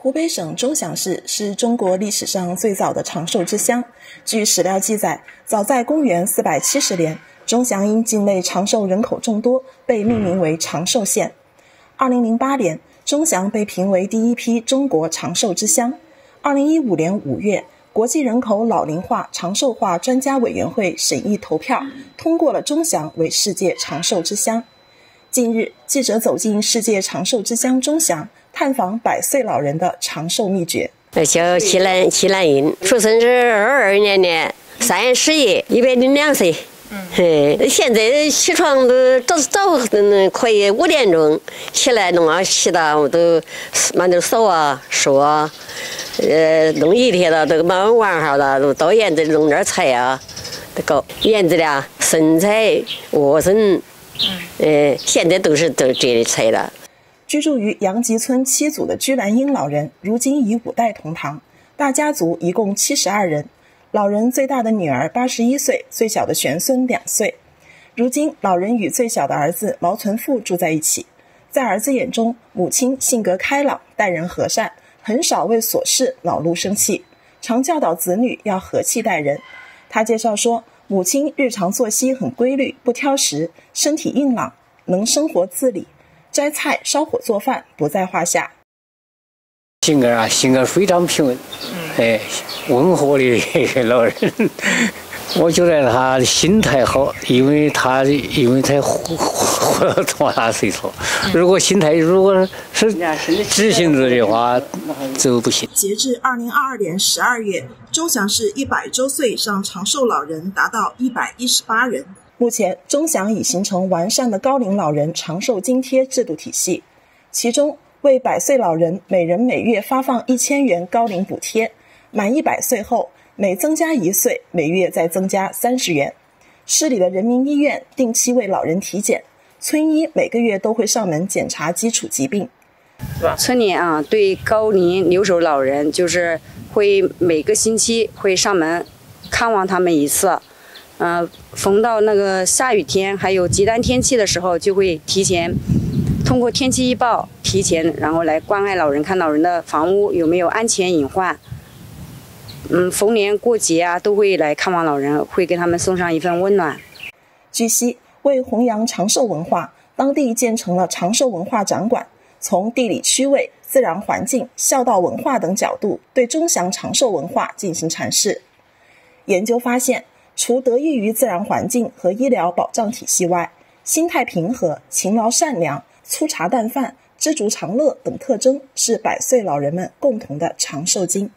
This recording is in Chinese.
湖北省钟祥市是中国历史上最早的长寿之乡。据史料记载，早在公元470年，钟祥因境内长寿人口众多，被命名为长寿县。2008年，钟祥被评为第一批中国长寿之乡。2015年5月，国际人口老龄化长寿化专家委员会审议投票，通过了钟祥为世界长寿之乡。近日，记者走进世界长寿之乡钟祥，探访百岁老人的长寿秘诀。叫齐兰齐兰英，出生是二二年的三月十一，一百零两岁。嗯，现在起床都早早，嗯，可以五点钟起来弄啊洗的，我，都满点扫啊、漱啊，呃，弄一天了，都忙完哈了，都到院子弄点菜啊，都搞院子的生菜、莴笋。呃，现在都是都这里菜了。居住于杨集村七组的居兰英老人，如今已五代同堂，大家族一共七十二人。老人最大的女儿八十一岁，最小的玄孙两岁。如今，老人与最小的儿子毛存富住在一起。在儿子眼中，母亲性格开朗，待人和善，很少为琐事恼怒生气，常教导子女要和气待人。他介绍说。母亲日常作息很规律，不挑食，身体硬朗，能生活自理，摘菜、烧火、做饭不在话下。性格啊，性格非常平稳，哎，温和的老人。我觉得他心态好，因为他因为他活活了这么大岁数。如果心态如果是执行着的话，就不行。截至二零二二年十二月，周祥市一百周岁以上长寿老人达到一百一十八人。目前，钟祥已形成完善的高龄老人长寿津贴制度体系，其中为百岁老人每人每月发放一千元高龄补贴，满一百岁后。每增加一岁，每月再增加三十元。市里的人民医院定期为老人体检，村医每个月都会上门检查基础疾病。村里啊，对高龄留守老人，就是会每个星期会上门看望他们一次。呃，逢到那个下雨天还有极端天气的时候，就会提前通过天气预报提前，然后来关爱老人，看老人的房屋有没有安全隐患。嗯，逢年过节啊，都会来看望老人，会给他们送上一份温暖。据悉，为弘扬长寿文化，当地建成了长寿文化展馆，从地理区位、自然环境、孝道文化等角度，对钟祥长寿文化进行阐释。研究发现，除得益于自然环境和医疗保障体系外，心态平和、勤劳善良、粗茶淡饭、知足常乐等特征，是百岁老人们共同的长寿经。